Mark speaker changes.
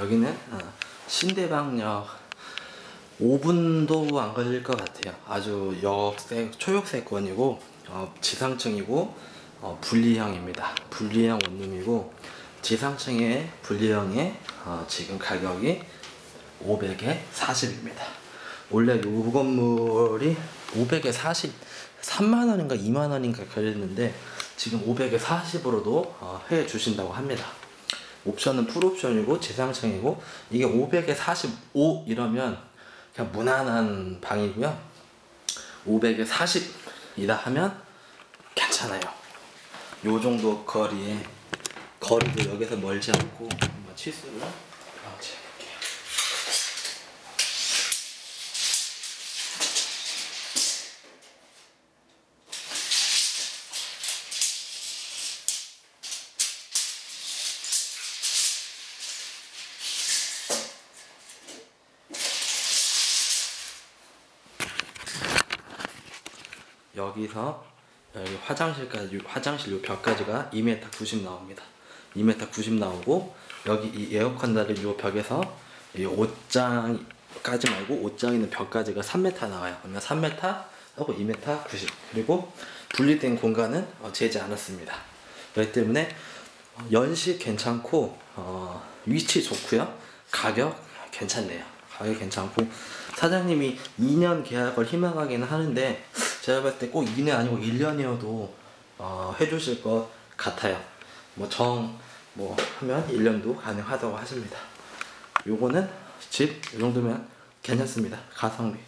Speaker 1: 여기는 어, 신대방역 5분도 안 걸릴 것 같아요. 아주 역세 초역세권이고 어, 지상층이고 어, 분리형입니다. 분리형 원룸이고 지상층의 분리형의 어, 지금 가격이 500에 40입니다. 원래 요 건물이 500에 40, 3만 원인가 2만 원인가 그랬는데 지금 500에 40으로도 어, 해 주신다고 합니다. 옵션은 풀옵션이고 지상층이고 이게 500에 45 이러면 그냥 무난한 방이고요. 500에 40이다 하면 괜찮아요. 요 정도 거리에 거리도 여기서 멀지 않고 한번 치수를 어, 여기서 여기 화장실까지 화장실 요 벽까지가 2m 90 나옵니다. 2m 90 나오고 여기 이 에어컨 달린 요 벽에서 이 옷장까지 말고 옷장 있는 벽까지가 3m 나와요. 그러면 3m 하고 2m 90 그리고 분리된 공간은 어, 재지 않았습니다. 그렇기 때문에 어, 연식 괜찮고 어, 위치 좋고요. 가격 괜찮네요. 가격 괜찮고 사장님이 2년 계약을 희망하기는 하는데 제가 봤을 때 꼭 2년 아니고 1년이어도 어, 해주실 것 같아요. 뭐 정 뭐 하면 1년도 가능하다고 하십니다. 요거는 집이 정도면 괜찮습니다. 가성비.